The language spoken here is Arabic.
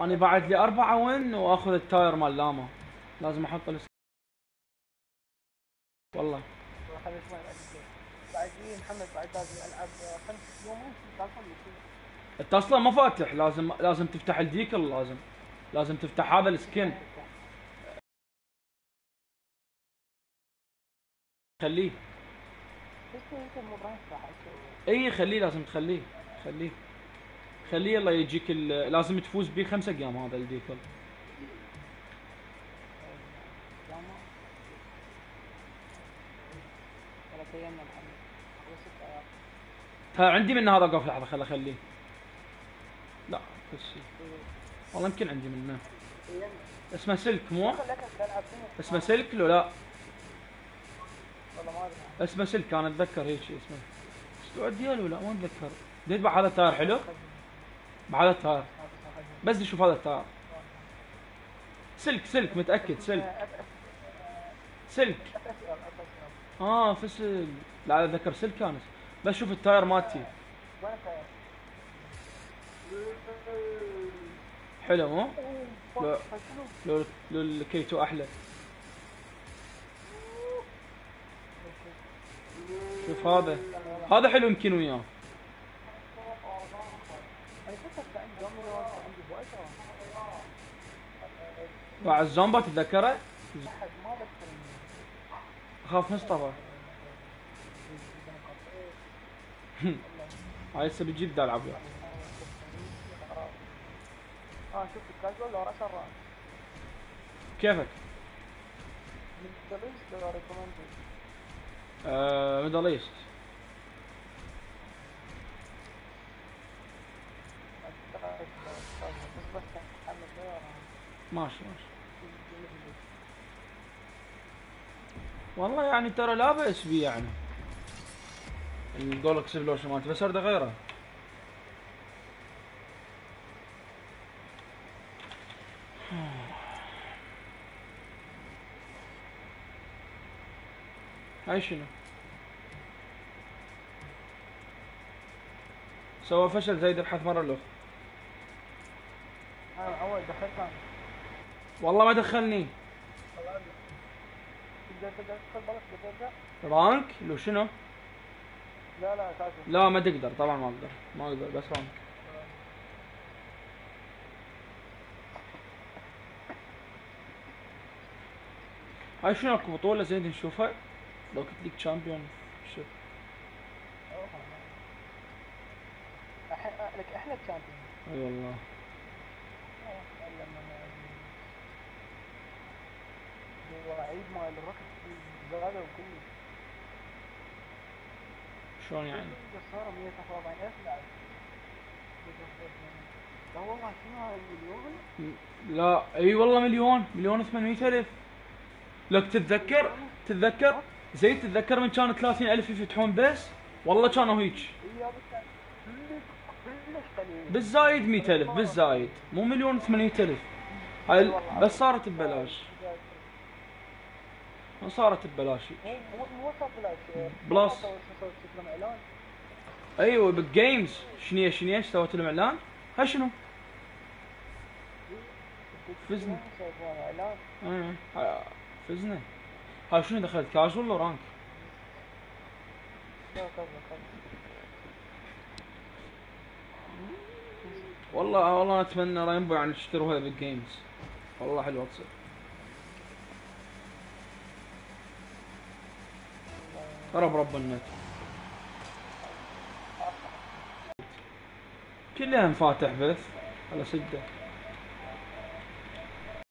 أنا بعد لي أربعة وين وأخذ التاير مال لاما. لازم أحط الس... والله. بعد محمد بعد لازم العب خمس يومين ما فاتح. لازم لازم تفتح الديكل لازم لازم تفتح هذا السكن. خليه. اي خليه لازم تخليه. خليه. خليه يلا يجيك لازم تفوز بيه خمسة أيام هذا الديكل عندي من هذا قف لحظة خل اخليه لا بس. والله يمكن عندي منه. اسمه سلك مو؟ اسمه سلك لو لا؟ اسمه سلك أنا أتذكر هيك اسمه. استوعب ديالو لا ما أتذكر. تتبع هذا التاير حلو؟ بهذا التاير بس نشوف هذا التاير سلك سلك متأكد سلك. سلك. آه فسل لا اتذكر سلك كان. بس شوف التاير مالتي؟ حلو مو؟ لو لو الكيتو أحلى. شوف هذا. هذا حلو يمكن وياه أنا فكرت عندي دومينو عندي بويتر باع الزومبا تتذكره اخاف مصطفى هاي هسه بتجيب ذا العب. آه شوف الكاجوال راس الراس كيفك؟ Middle East لو recommended آه Middle East بس بس محمد دور ماشي ماشي. والله يعني ترى لا بأس بيه يعني. ال goal explosion مالته بس اريد غيره. هاي شنو؟ سوى فشل زايد ابحث مرة الأخرى. أول دخلت والله ما دخلني. رانك؟ لو شنو؟ لا لا لا ما تقدر. طبعا ما أقدر. ما أقدر. بس rank. هاي شنو أكو بطولة زين نشوفها؟ Rocket League champion شوف أح- لك أحلى champion أي والله. هو عيد مال الركض زادوا كله شلون يعني؟ صار 144 ألف لاعب. لا والله شنو هاي المليون لا إي والله مليون. مليون و800 ألف. لك تتذكر؟ تتذكر؟ زي تتذكر من كانوا 30 ألف يفتحون بس؟ والله كانوا هيك. بالزايد 100 ألف بالزايد مو مليون و800 ألف. هاي بس صارت ببلاش. ما صارت ببلاش بلس. أيوه بالجيمز شنو شنو إيش سويت لهم إعلان. ها شنو؟ فزنا. إيه ها- فزنا هاي شنو دخلت؟ كاجوال ولا رانك والله والله أتمنى رينبو يعني تشتروها بالجيمز والله حلوة تصير. رب رب النت كلها مفاتح بث على سده